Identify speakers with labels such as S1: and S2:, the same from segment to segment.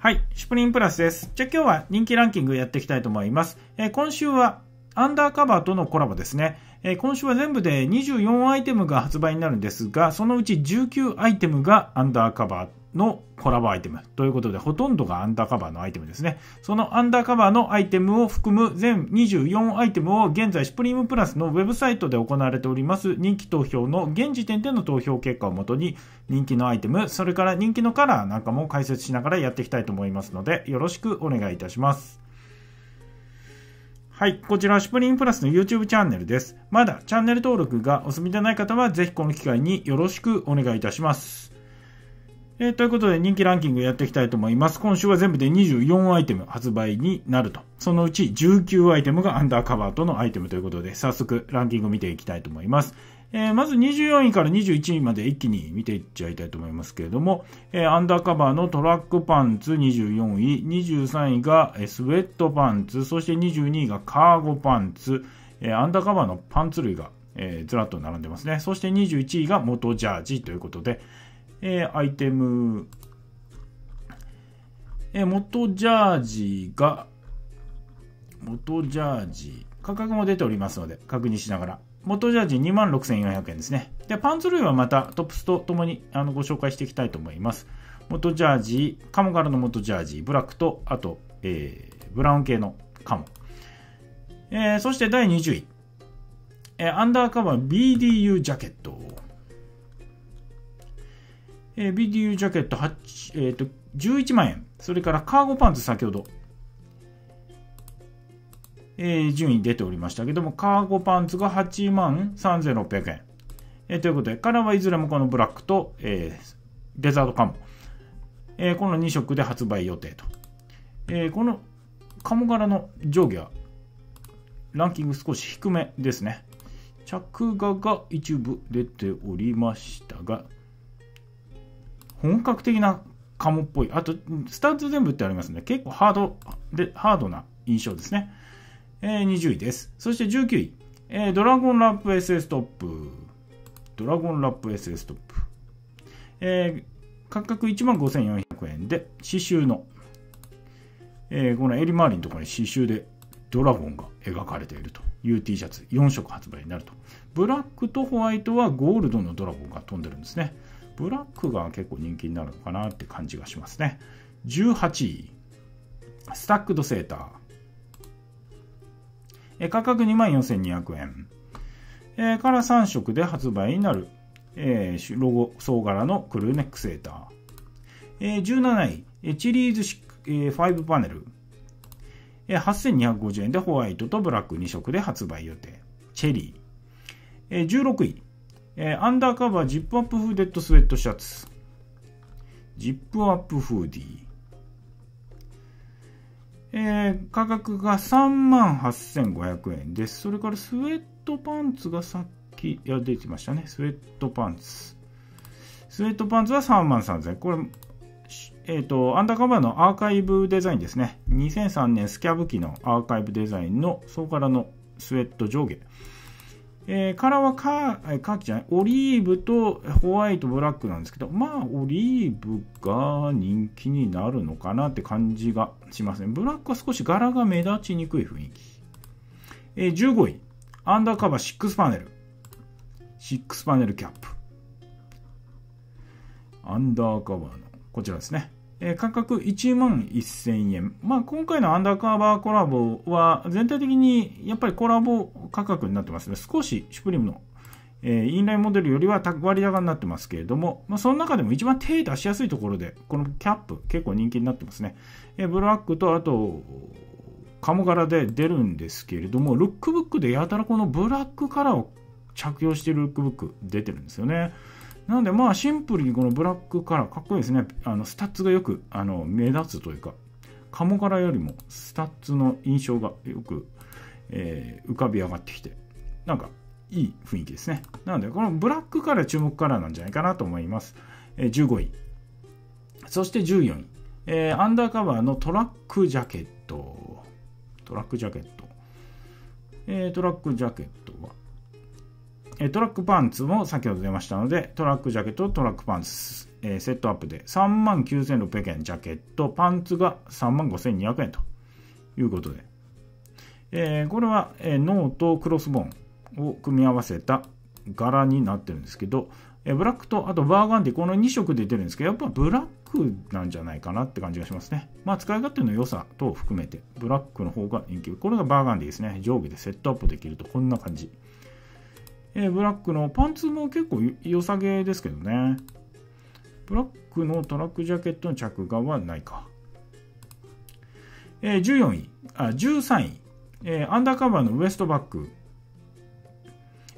S1: はい、シュプリンプラスです。じゃあ今日は人気ランキングやっていきたいと思います。えー、今週はアンダーカバーとのコラボですね。えー、今週は全部で24アイテムが発売になるんですが、そのうち19アイテムがアンダーカバーのコラボアイテムということで、ほとんどがアンダーカバーのアイテムですね。そのアンダーカバーのアイテムを含む全24アイテムを現在、シュプリームプラスのウェブサイトで行われております人気投票の現時点での投票結果をもとに人気のアイテム、それから人気のカラーなんかも解説しながらやっていきたいと思いますので、よろしくお願いいたします。はい。こちらはシュプリームプラスの YouTube チャンネルです。まだチャンネル登録がお済みでない方は、ぜひこの機会によろしくお願いいたします。えー、ということで人気ランキングやっていきたいと思います。今週は全部で24アイテム発売になると。そのうち19アイテムがアンダーカバーとのアイテムということで、早速ランキング見ていきたいと思います。えー、まず24位から21位まで一気に見ていっちゃいたいと思いますけれども、えー、アンダーカバーのトラックパンツ24位、23位がスウェットパンツ、そして22位がカーゴパンツ、えー、アンダーカバーのパンツ類が、えずらっと並んでますね。そして21位が元ジャージということで、えー、アイテム、えー、元ジャージが、元ジャージ、価格も出ておりますので、確認しながら。元ジャージ26,400円ですね。で、パンツ類はまたトップスとともにあのご紹介していきたいと思います。元ジャージ、カモ柄の元ジャージ、ブラックと、あと、えー、ブラウン系のカモ。えー、そして第20位。えー、アンダーカバー BDU ジャケット。えー、BDU ジャケット8、えーと、11万円。それからカーゴパンツ先ほど、えー、順位出ておりましたけども、カーゴパンツが8万3600円。えー、ということで、カラーはいずれもこのブラックと、えー、デザートカモ。えー、この2色で発売予定と。えー、このカモ柄の上下はランキング少し低めですね。着画が一部出ておりましたが、本格的なカモっぽい。あと、スタッツ全部ってありますね。結構ハードで、ハードな印象ですね。えー、20位です。そして19位。えー、ドラゴンラップ SS トップ。ドラゴンラップ SS トップ。えー、価格15,400円で、刺繍の、えー、この襟周りのところに刺繍でドラゴンが描かれているという T シャツ4色発売になると。ブラックとホワイトはゴールドのドラゴンが飛んでるんですね。ブラックが結構人気になるのかなって感じがしますね。18位、スタックドセーター。え価格24,200円。え、から3色で発売になる、え、ロゴ総柄のクルーネックセーター。え、17位、チリーズ5パネル。え、8250円でホワイトとブラック2色で発売予定。チェリー。えー、16位、えー、アンダーカバージップアップフーデッドスウェットシャツ。ジップアップフーディー。えー、価格が3万8500円です。それからスウェットパンツがさっき、いや、出てましたね。スウェットパンツ。スウェットパンツは3万3000円。これ、えっ、ー、と、アンダーカバーのアーカイブデザインですね。2003年スキャブ機のアーカイブデザインの、そこからのスウェット上下。えー、カラーはカー、カーキじゃない、オリーブとホワイト、ブラックなんですけど、まあ、オリーブが人気になるのかなって感じがしますね。ブラックは少し柄が目立ちにくい雰囲気。えー、15位、アンダーカバー6パネル。6パネルキャップ。アンダーカバーの、こちらですね。え、価格1万1000円。まあ、今回のアンダーカーバーコラボは全体的にやっぱりコラボ価格になってますね。少しシュプリームの、え、インラインモデルよりは割高になってますけれども、まあ、その中でも一番手出しやすいところで、このキャップ結構人気になってますね。え、ブラックとあと、鴨柄で出るんですけれども、ルックブックでやたらこのブラックカラーを着用しているルックブック出てるんですよね。なのでまあシンプルにこのブラックカラーかっこいいですね。あのスタッツがよくあの目立つというか、カモカラよりもスタッツの印象がよく、えー、浮かび上がってきて、なんかいい雰囲気ですね。なのでこのブラックカラー注目カラーなんじゃないかなと思います。えー、15位。そして14位。えー、アンダーカバーのトラックジャケット。トラックジャケット。えー、トラックジャケットは、トラックパンツも先ほど出ましたので、トラックジャケット、トラックパンツ。えー、セットアップで39,600円ジャケット、パンツが35,200円ということで、えー、これは、えー、ノーとクロスボーンを組み合わせた柄になってるんですけど、え、ブラックとあとバーガンディ、この2色で出てるんですけど、やっぱブラックなんじゃないかなって感じがしますね。まあ使い勝手の良さ等を含めて、ブラックの方が人気。これがバーガンディですね。上下でセットアップできるとこんな感じ。えー、ブラックのパンツも結構良さげですけどね。ブラックのトラックジャケットの着画はないか。えー、14位、あ、13位、えー、アンダーカバーのウエストバッグ。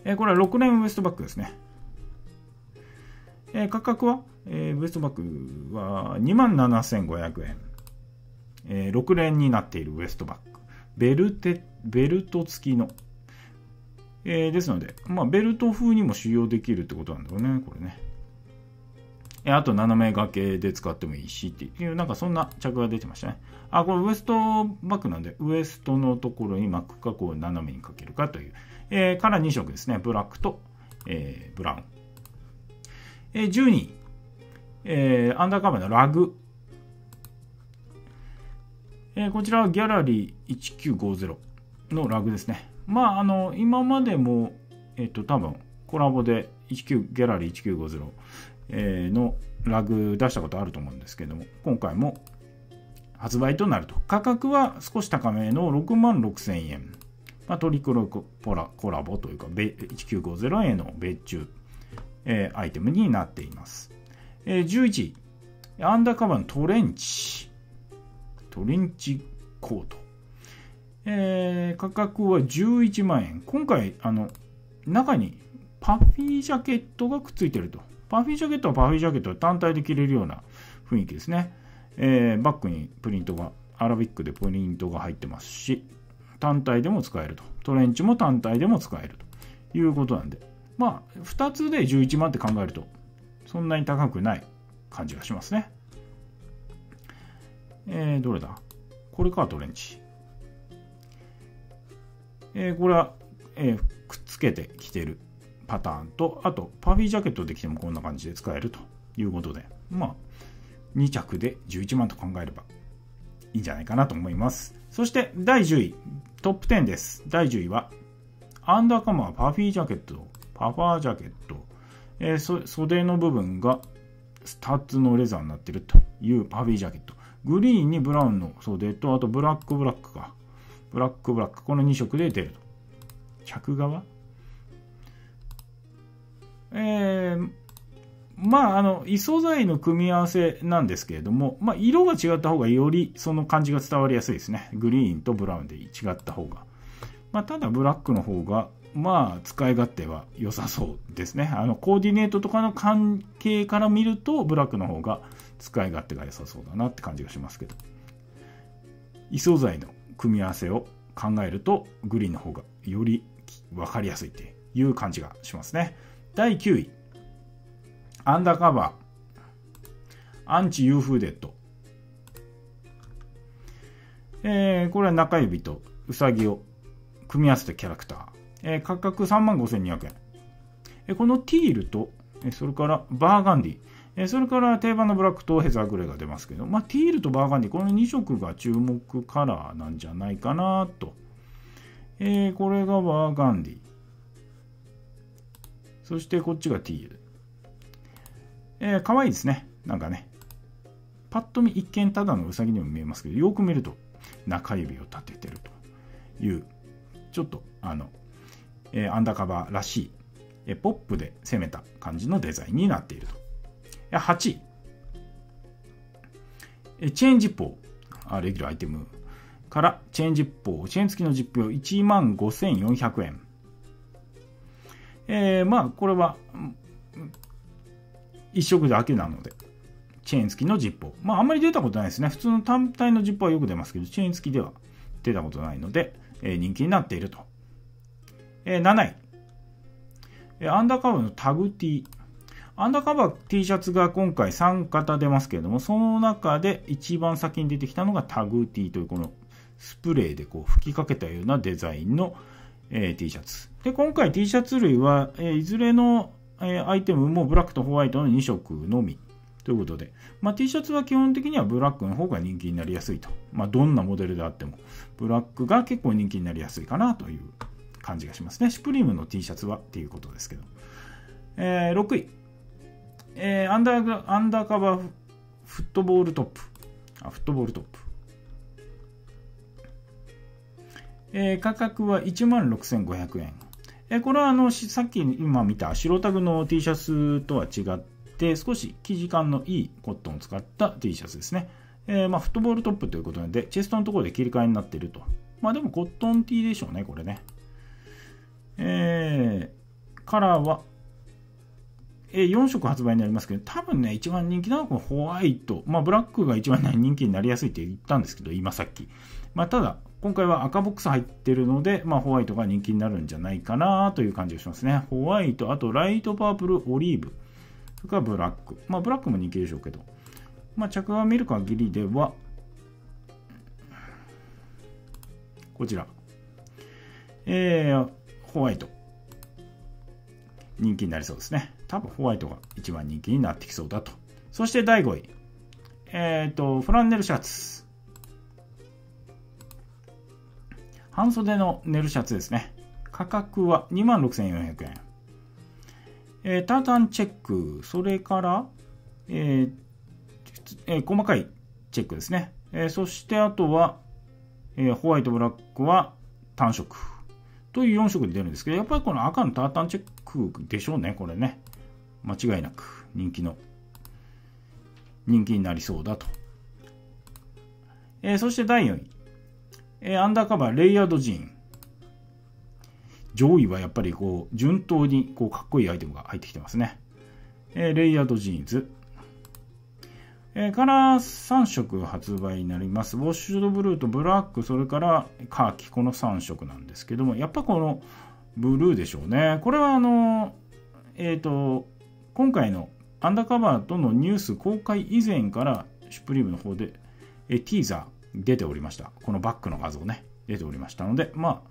S1: えー、これは6年ウエストバッグですね。えー、価格は、えー、ウエストバッグは27,500円。えー、6連になっているウエストバッグ。ベルテ、ベルト付きの。えー、ですので、まあ、ベルト風にも使用できるってことなんだろうね、これね。えあと、斜め掛けで使ってもいいしっていう、なんかそんな着が出てましたね。あ、これウエストバッグなんで、ウエストのところに巻くか、こう斜めにかけるかという、えー、から2色ですね。ブラックと、えー、ブラウン。えー、12位、えー、アンダーカバーのラグ。えー、こちらはギャラリー1950のラグですね。まあ、あの、今までも、えっ、と、多分、コラボで19ギャラリー1950、えー、のラグ出したことあると思うんですけども、今回も発売となると。価格は少し高めの6万6000円。まあ、トリクロポラコラボというか、1950への別注、えー、アイテムになっています。えー、11位、アンダーカバーのトレンチ。トレンチコート。えー、価格は11万円。今回、あの、中にパフィージャケットがくっついてると。パフィージャケットはパフィージャケットは単体で着れるような雰囲気ですね。えー、バックにプリントが、アラビックでプリントが入ってますし、単体でも使えると。トレンチも単体でも使えるということなんで。まあ、2つで11万って考えると、そんなに高くない感じがしますね。えー、どれだ？これか、トレンチ。えー、これは、えー、くっつけて着てるパターンと、あと、パフィージャケットで着てもこんな感じで使えるということで、まあ、2着で11万と考えればいいんじゃないかなと思います。そして第10位、トップ10です。第10位は、アンダーカバーパフィージャケット、パファージャケット、えー、袖の部分がスタッツのレザーになってるというパフィージャケット。グリーンにブラウンの袖と、あとブラックブラックか。ブラックブラック。この2色で出ると。着側？えー、まあ、あの、異素材の組み合わせなんですけれども、まあ、色が違った方がよりその感じが伝わりやすいですね。グリーンとブラウンで違った方が。まあ、ただ、ブラックの方が、まあ、使い勝手は良さそうですね。あの、コーディネートとかの関係から見ると、ブラックの方が使い勝手が良さそうだなって感じがしますけど。異素材の組み合わせを考えると、グリーンの方がより分かりやすいっていう感じがしますね。第9位。アンダーカバー、 Anti You フーデッド。えー、これは中指とウサギを組み合わせたキャラクター。えー、価格35,200円。えー、このティールと、それからバーガンディ。えそれから定番のブラックとヘザーグレーが出ますけど、まあ、ティールとバーガンディ、この2色が注目カラーなんじゃないかなと。えー、これがバーガンディ。そしてこっちがティール。えー、可愛いですね。なんかね。パッと見一見ただのウサギにも見えますけど、よく見ると中指を立ててるという、ちょっとあの、えー、アンダーカバーらしい、えー、ポップで攻めた感じのデザインになっていると。8位、チェーンジッポー、レギュラーアイテムからチェーンジッポー、チェーン付きのジップ用1万5400円。えー、まあ、これは、一色だけなので、チェーン付きのジッポー。まあ、あんまり出たことないですね。普通の単体のジッポーはよく出ますけど、チェーン付きでは出たことないので、えー、人気になっていると。えー、7位。え、アンダーカバーのタグ T。アンダーカバー T シャツが今回3型出ますけれども、その中で一番先に出てきたのがタグ T というこのスプレーでこう吹きかけたようなデザインの、え、T シャツ。で、今回 T シャツ類は、え、いずれのえアイテムもブラックとホワイトの2色のみということで、まあ、T シャツは基本的にはブラックの方が人気になりやすいと。まあ、どんなモデルであっても、ブラックが結構人気になりやすいかなという感じがしますね。シュプリームの T シャツはっていうことですけど。えー、6位。えー、アンダーアンダーカバーフットボールトップ。あ、フットボールトップ。えー、価格は16,500円。えー、これはあの、さっき今見た白タグの T シャツとは違って、少し生地感のいいコットンを使った T シャツですね。えー、まあ、フットボールトップということで、チェストのところで切り替えになっていると。まあでもコットン T でしょうね、これね。えー、カラーは、え、4色発売になりますけど、多分ね、一番人気なのはホワイト。まあ、ブラックが一番人気になりやすいって言ったんですけど、今さっき。まあ、ただ、今回は赤ボックス入ってるので、まあ、ホワイトが人気になるんじゃないかなという感じがしますね。ホワイト、あとライトパープル、オリーブ、それからブラック。まあ、ブラックも人気でしょうけど。まあ、着眼見る限りでは、こちら。えー、ホワイト。人気になりそうですね。多分ホワイトが一番人気になってきそうだと。そして第5位。えっ、ー、と、フランネルシャツ。半袖のネルシャツですね。価格は26,400円。えー、タータンチェック、それから、えーえー、細かいチェックですね。えそしてあとは、えホワイト、ブラックは単色。という4色で出るんですけど、やっぱりこの赤のタータンチェックでしょうね、これね。間違いなく人気の、人気になりそうだと。えー、そして第4位。えー、アンダーカバー、レイヤードジーン。上位はやっぱりこう、順当にこうかっこいいアイテムが入ってきてますね。えー、レイヤードジーンズ。えー、カラー3色発売になります。ウォッシュドブルーとブラック、それからカーキ、この3色なんですけども、やっぱこのブルーでしょうね。これはあの、えっ、ー、と、今回のアンダーカバーとのニュース公開以前からシュプリームの方でえティーザー出ておりました。このバックの画像ね、出ておりましたので、まあ、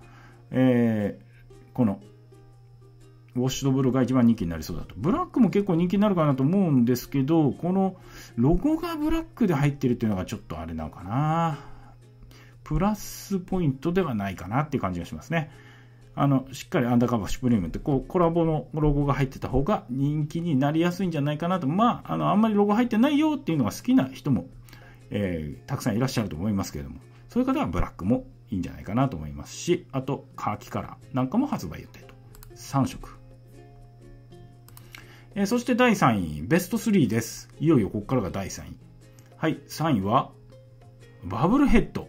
S1: えー、このウォッシュドブルーが一番人気になりそうだと。ブラックも結構人気になるかなと思うんですけど、このロゴがブラックで入ってるっていうのがちょっとあれなのかな。プラスポイントではないかなっていう感じがしますね。あの、しっかりアンダーカバーシュプリームって、こう、コラボのロゴが入ってた方が人気になりやすいんじゃないかなと。まあ、あの、あんまりロゴ入ってないよっていうのが好きな人も、えー、たくさんいらっしゃると思いますけれども、そういう方はブラックもいいんじゃないかなと思いますし、あと、カーキカラーなんかも発売予定と。3色。えー、そして第3位、ベスト3です。いよいよここからが第3位。はい、3位は、バブルヘッド。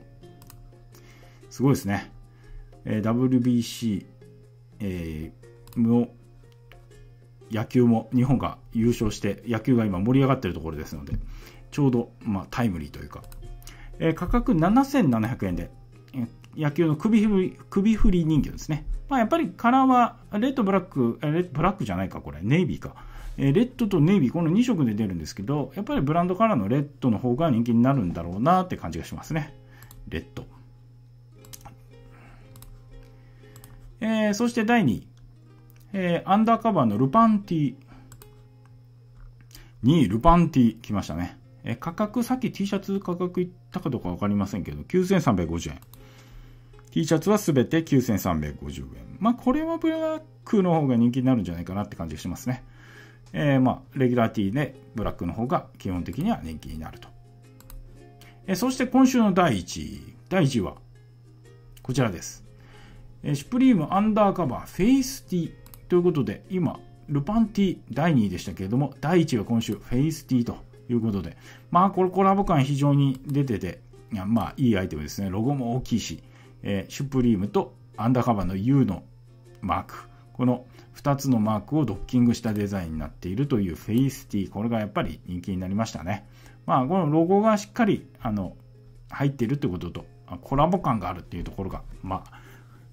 S1: すごいですね。え、WBC、え、の野球も日本が優勝して野球が今盛り上がっているところですので、ちょうど、まあ、タイムリーというか、え、価格7700円で、野球の首振り首振り人形ですね。まあ、やっぱりカラーはレッド、ブラック、レッドブラックじゃないか、これ、ネイビーか。えレッドとネイビー、この2色で出るんですけど、やっぱりブランドカラーのレッドの方が人気になるんだろうなって感じがしますね。レッド。えー、そして第2位、えー、アンダーカバーのルパンティ。2位、ルパンティ来ましたね。えー、価格、さっき T シャツ価格いったかどうかわかりませんけど、9350円。T シャツはすべて9350円。まあ、これはブラックの方が人気になるんじゃないかなって感じがしますね。えー、まあ、レギュラー T でブラックの方が基本的には人気になると。えー、そして今週の第1位。第1位は、こちらです。シュプリームアンダーカバーフェイス T ということで、今、ルパン T 第2位でしたけれども、第1位は今週フェイス T ということで、まあ、これコラボ感非常に出てて、いやまあ、いいアイテムですね。ロゴも大きいし、えー、シュプリームとアンダーカバーの U のマーク。この2つのマークをドッキングしたデザインになっているというフェイスティー。これがやっぱり人気になりましたね。まあ、このロゴがしっかり、あの、入っているということと、コラボ感があるっていうところが、まあ、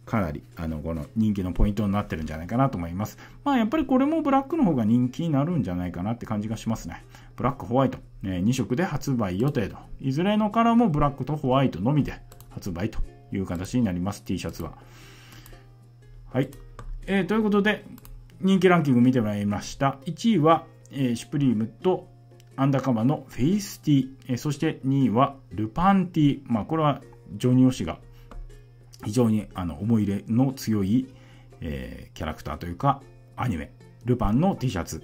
S1: かなり、あの、この人気のポイントになってるんじゃないかなと思います。まあ、やっぱりこれもブラックの方が人気になるんじゃないかなって感じがしますね。ブラック、ホワイト、え2色で発売予定と。いずれのカラーもブラックとホワイトのみで発売という形になります。T シャツは。はい。えー、ということで、人気ランキング見てまいりました。1位は、えー、シュプリームとアンダーカバーのフェイスティー、そして2位はルパンティー。まあ、これはジョニオ氏が非常にあの思い入れの強い、えー、キャラクターというかアニメ、ルパンの T シャツ。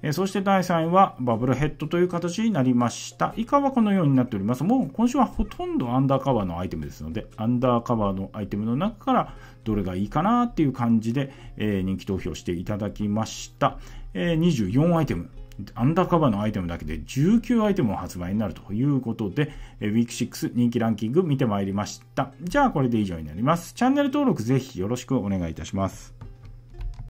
S1: えー、そして第3位はバブルヘッドという形になりました。以下はこのようになっております。もう今週はほとんどアンダーカバーのアイテムですので、アンダーカバーのアイテムの中からどれがいいかなっていう感じで、えー、人気投票していただきました。え、24アイテム。アンダーカバーのアイテムだけで19アイテムを発売になるということで、ウィーク6人気ランキング見てまいりました。じゃあこれで以上になります。チャンネル登録ぜひよろしくお願いいたします。